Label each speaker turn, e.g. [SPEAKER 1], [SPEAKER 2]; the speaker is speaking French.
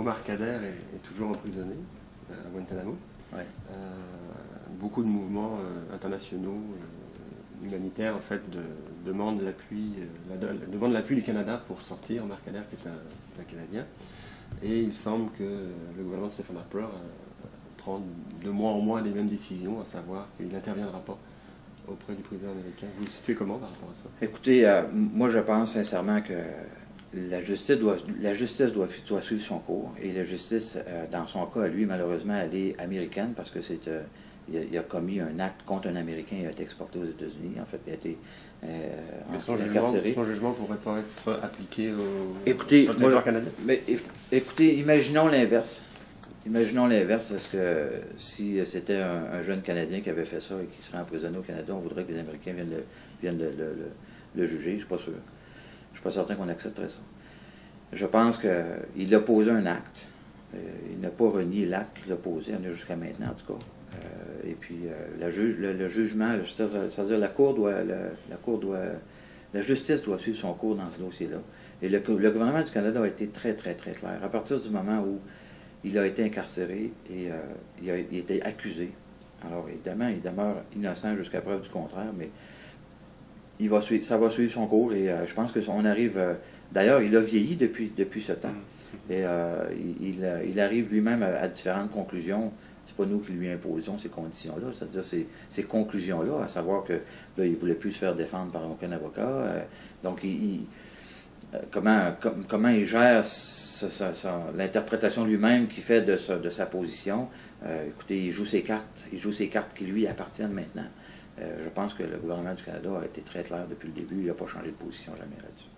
[SPEAKER 1] Omar Kader est, est toujours emprisonné euh, à Guantanamo.
[SPEAKER 2] Ouais.
[SPEAKER 1] Euh, beaucoup de mouvements euh, internationaux euh, humanitaires en fait de, demandent l'appui, la, du Canada pour sortir Omar Kader qui est un, Canadien. Et il semble que le gouvernement de Stephen Harper prend de mois en mois les mêmes décisions, à savoir qu'il n'interviendra pas auprès du président américain. Vous vous situez comment par rapport à ça?
[SPEAKER 2] Écoutez, moi je pense sincèrement que la justice doit, la justice doit, doit suivre son cours et la justice, euh, dans son cas, lui, malheureusement, elle est américaine parce que c'est euh, il, a, il a commis un acte contre un Américain, il a été exporté aux États-Unis, en fait, il a été euh,
[SPEAKER 1] Mais son jugement, son jugement pourrait pas être appliqué au,
[SPEAKER 2] Écoutez,
[SPEAKER 1] sur le
[SPEAKER 2] moi,
[SPEAKER 1] territoire canadien
[SPEAKER 2] Mais écoutez, imaginons l'inverse. Imaginons l'inverse. Est-ce que si c'était un, un jeune Canadien qui avait fait ça et qui serait emprisonné au Canada, on voudrait que les Américains viennent le, viennent le, le- le- le juger? Je ne suis pas sûr. Je ne suis pas certain qu'on accepterait ça. Je pense qu'il a posé un acte. Euh, il n'a pas renié l'acte qu'il a posé, en est jusqu'à maintenant, en tout cas. Euh, et puis, euh, le, jugement, c'est-à-dire la Cour doit, la, justice doit suivre son cours dans ce dossier-là. Et le, gouvernement du Canada a été très, très, très clair. À partir du moment où il a été incarcéré et il a il a été accusé, alors évidemment, il demeure innocent jusqu'à preuve du contraire, mais il va suivre, ça va suivre son cours et euh, je pense qu'on arrive. euh, D'ailleurs, il a vieilli depuis, depuis ce temps. Et euh, il, il, arrive lui-même à, à différentes conclusions. C'est pas nous qui lui imposons ces conditions-là, c'est-à-dire ces, ces conclusions-là, à savoir que là, il voulait plus se faire défendre par aucun avocat. donc, il, il- comment, com- comment il gère l'interprétation lui-même qu'il fait de sa, position. Euh, écoutez, il joue ses cartes, il joue ses cartes qui lui appartiennent maintenant. Euh, je pense que le gouvernement du Canada a été très clair depuis le début, il n'a pas changé de position jamais là-dessus.